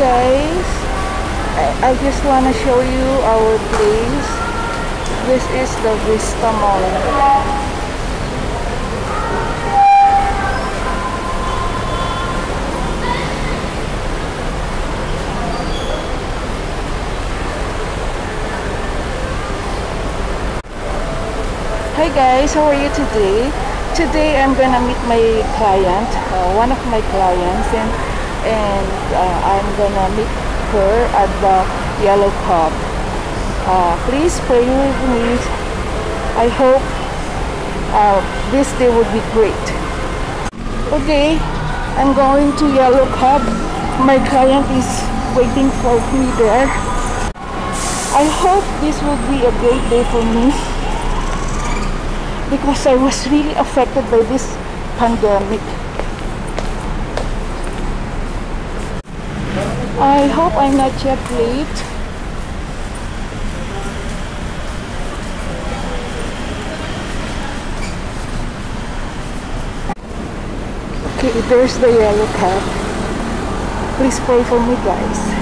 guys I, I just want to show you our place this is the Vista Mall Hi guys, how are you today? Today I'm gonna meet my client, uh, one of my clients, and and uh, I'm gonna meet her at the Yellow Cab. Uh, please pray with me. I hope uh, this day would be great. Okay, I'm going to Yellow Cab. My client is waiting for me there. I hope this will be a great day for me because I was really affected by this pandemic. I hope I'm not yet late. Okay, there's the yellow cab. Please pray for me guys.